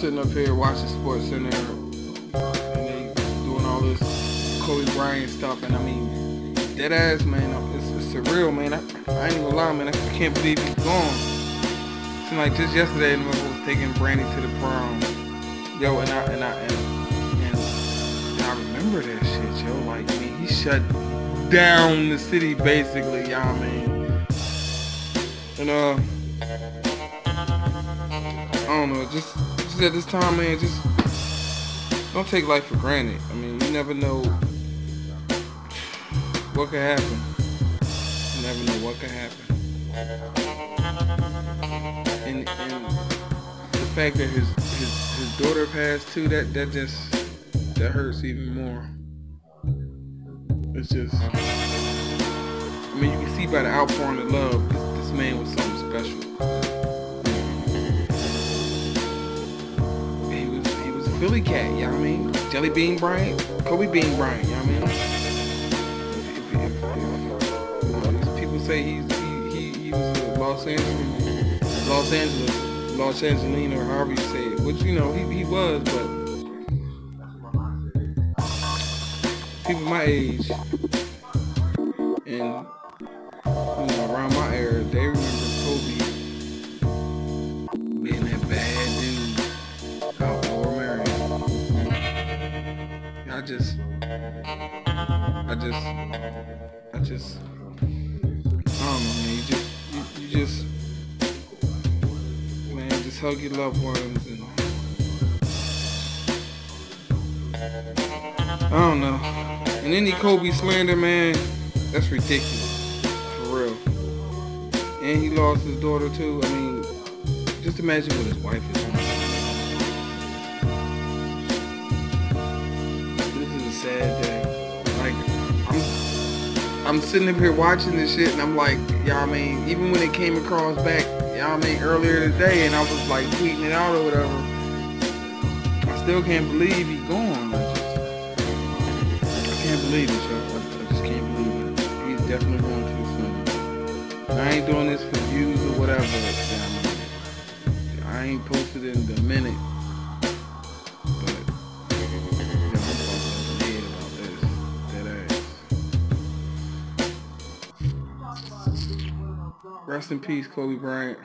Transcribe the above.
sitting up here watching Sports Center, and they doing all this Kobe Bryant stuff, and I mean, dead ass, man, it's, it's surreal, man. I, I ain't gonna lie, man. I can't believe he's gone. Seemed like just yesterday, I was taking Brandy to the prom, yo, and I and I and, and, and I remember that shit, yo. Like, man, he shut down the city basically, y'all, man. And uh. I don't know, just at this time, man, just don't take life for granted. I mean, you never know what could happen. You never know what could happen. And, and the fact that his, his his daughter passed too, that that just that hurts even more. It's just, I mean, you can see by the outpouring of love, this, this man was something special. Philly cat, you know what I mean? Jelly Bean Bryant, Kobe Bean Bryant, you know what I mean? People say he's, he, he, he was a Los Angeles, Los Angeles, Los Angelino, or however you say it, which, you know, he, he was, but people my age and, you know, around my era, just, I just, I just, I don't know, man. You just, you, you just, man, just hug your loved ones and I don't know. And any Kobe slander, man, that's ridiculous, for real. And he lost his daughter too. I mean, just imagine what his wife is doing. I'm, sitting up here watching this shit, and I'm like, y'all I mean, even when it came across back, y'all I mean, earlier today, and I was like tweeting it out or whatever, I still can't believe he's gone. I just, I can't believe it, y'all. I, I just can't believe it. He's definitely going too soon. I ain't doing this for views or whatever. I ain't posted in a minute. Rest in peace, Kobe Bryant.